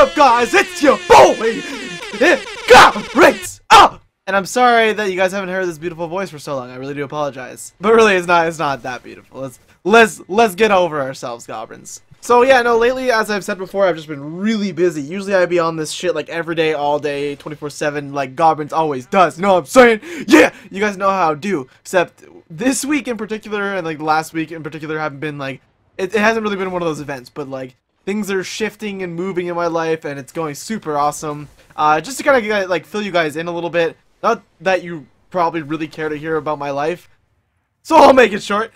up, guys? It's your boy, Gobrix! Oh! Ah! And I'm sorry that you guys haven't heard this beautiful voice for so long. I really do apologize. But really, it's not. It's not that beautiful. Let's let's let's get over ourselves, goblins. So yeah, no. Lately, as I've said before, I've just been really busy. Usually, I'd be on this shit like every day, all day, 24/7, like Goblins always does. You know what I'm saying? Yeah, you guys know how I do. Except this week in particular, and like last week in particular, haven't been like it, it hasn't really been one of those events. But like things are shifting and moving in my life, and it's going super awesome. Uh, just to kind of like fill you guys in a little bit. Not that you probably really care to hear about my life, so I'll make it short.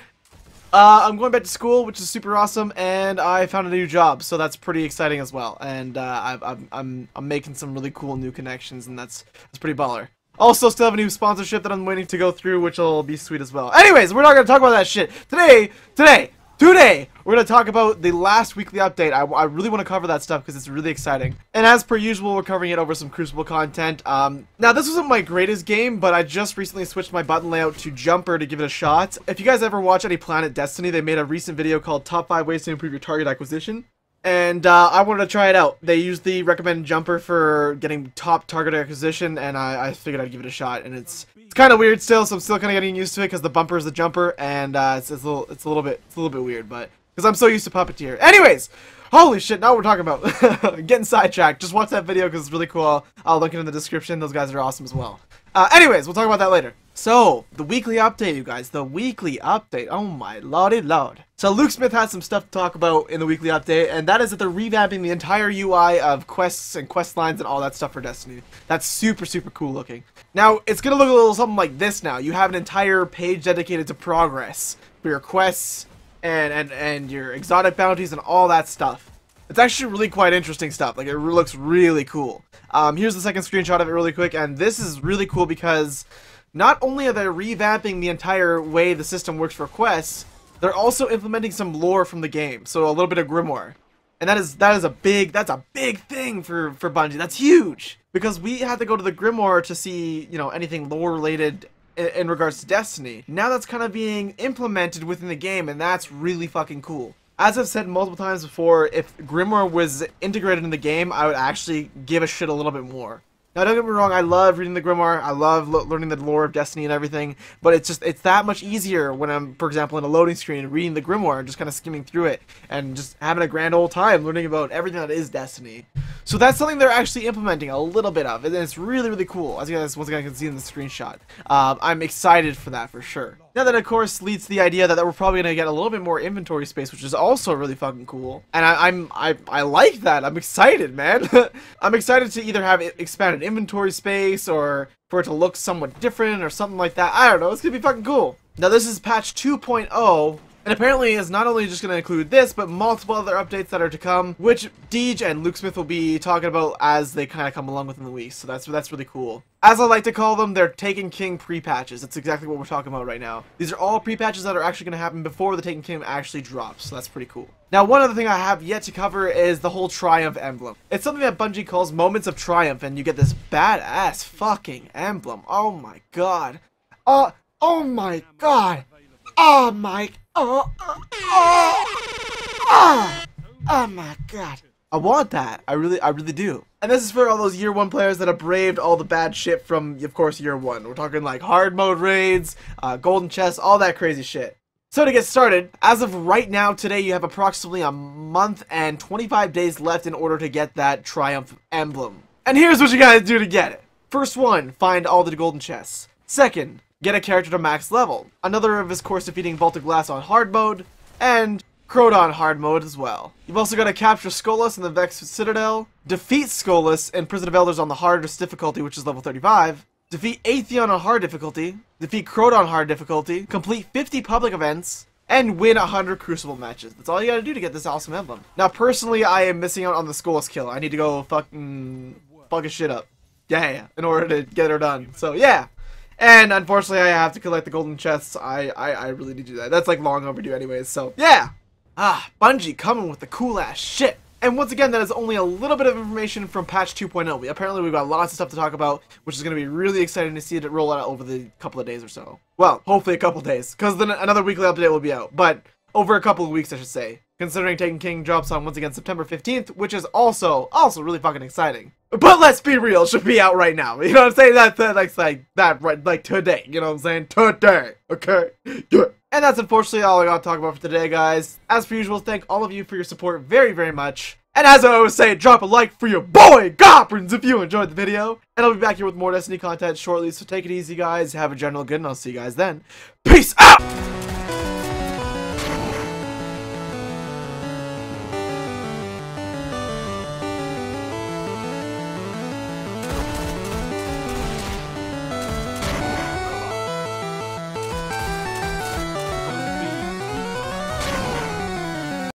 Uh, I'm going back to school, which is super awesome, and I found a new job, so that's pretty exciting as well. And uh, i am I'm, I'm making some really cool new connections, and that's that's pretty baller. Also, still have a new sponsorship that I'm waiting to go through, which will be sweet as well. Anyways, we're not going to talk about that shit. Today, today, Today, we're going to talk about the last weekly update. I, I really want to cover that stuff because it's really exciting. And as per usual, we're covering it over some Crucible content. Um, now, this wasn't my greatest game, but I just recently switched my button layout to Jumper to give it a shot. If you guys ever watch any Planet Destiny, they made a recent video called Top 5 Ways to Improve Your Target Acquisition and uh, I wanted to try it out. They use the recommended jumper for getting top target acquisition, and I, I figured I'd give it a shot. And it's it's kind of weird still, so I'm still kind of getting used to it because the bumper is the jumper, and uh, it's, it's a little it's a little bit it's a little bit weird, but because I'm so used to Puppeteer. Anyways, holy shit! Now we're talking about getting sidetracked. Just watch that video because it's really cool. I'll link it in the description. Those guys are awesome as well. Uh, anyways, we'll talk about that later. So, the weekly update, you guys. The weekly update. Oh my lordy lord. So, Luke Smith has some stuff to talk about in the weekly update, and that is that they're revamping the entire UI of quests and quest lines and all that stuff for Destiny. That's super, super cool looking. Now, it's gonna look a little something like this now. You have an entire page dedicated to progress for your quests and, and, and your exotic bounties and all that stuff. It's actually really quite interesting stuff. Like, it looks really cool. Um, here's the second screenshot of it really quick, and this is really cool because not only are they revamping the entire way the system works for quests, they're also implementing some lore from the game. So a little bit of Grimoire. And that is that is a big that's a big thing for for Bungie. That's huge because we had to go to the Grimoire to see you know anything lore related in, regards to Destiny. Now that's kind of being implemented within the game, and that's really fucking cool. As I've said multiple times before, if Grimoire was integrated in the game, I would actually give a shit a little bit more. Now, don't get me wrong, I love reading the Grimoire, I love learning the lore of Destiny and everything, but it's just, it's that much easier when I'm, for example, in a loading screen, reading the Grimoire and just kind of skimming through it, and just having a grand old time learning about everything that is Destiny. So that's something they're actually implementing a little bit of, and it's really, really cool, as you guys once again can see in the screenshot. Um, I'm excited for that for sure. Now that, of course, leads to the idea that, that we're probably going to get a little bit more inventory space, which is also really fucking cool. And I, am I, I like that. I'm excited, man. I'm excited to either have expanded inventory space or for it to look somewhat different or something like that. I don't know. It's going to be fucking cool. Now, this is patch 2.0, and apparently is not only just going to include this, but multiple other updates that are to come, which Deej and Luke Smith will be talking about as they kind of come along within the week. So that's that's really cool. As I like to call them, they're Taken King pre-patches. That's exactly what we're talking about right now. These are all pre-patches that are actually going to happen before the Taken King actually drops. So that's pretty cool. Now, one other thing I have yet to cover is the whole Triumph emblem. It's something that Bungie calls Moments of Triumph, and you get this badass fucking emblem. Oh my god. Oh, oh my god. Oh my Oh, oh, oh, oh, my god. I want that. I really, I really do. And this is for all those year one players that have braved all the bad shit from, of course, year one. We're talking like hard mode raids, uh, golden chests, all that crazy shit. So to get started, as of right now, today, you have approximately a month and 25 days left in order to get that Triumph emblem. And here's what you gotta do to get it. First one, find all the golden chests. Second, get a character to max level. Another of his course defeating Vault of Glass on hard mode, and Crota on hard mode as well. You've also got to capture Skolas in the Vex Citadel, defeat Skolas in Prison of Elders on the hardest difficulty, which is level 35, defeat Atheon on hard difficulty, defeat Crota on hard difficulty, complete 50 public events, and win 100 Crucible matches. That's all you gotta do to get this awesome emblem. Now, personally, I am missing out on the Skolas kill. I need to go fucking fuck his shit up. Yeah, in order to get her done. So, yeah. And unfortunately, I have to collect the golden chests. I, I, I really need to do that. That's like long overdue anyways, so yeah. Ah, Bungie coming with the cool ass shit. And once again, that is only a little bit of information from patch 2.0. We, apparently, we've got lots of stuff to talk about, which is going to be really exciting to see it roll out over the couple of days or so. Well, hopefully a couple days, because then another weekly update will be out. But over a couple of weeks, I should say. Considering Taken King drops on once again September 15th, which is also also really fucking exciting. But let's be real, should be out right now. You know what I'm saying? That's that, like like that right like today. You know what I'm saying? Today. Okay. Good. And that's unfortunately all I got to talk about for today, guys. As per usual, thank all of you for your support very, very much. And as I always say, drop a like for your boy, Gobrins, if you enjoyed the video. And I'll be back here with more Destiny content shortly, so take it easy, guys. Have a general good, and I'll see you guys then. Peace out!